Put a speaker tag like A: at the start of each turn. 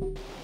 A: you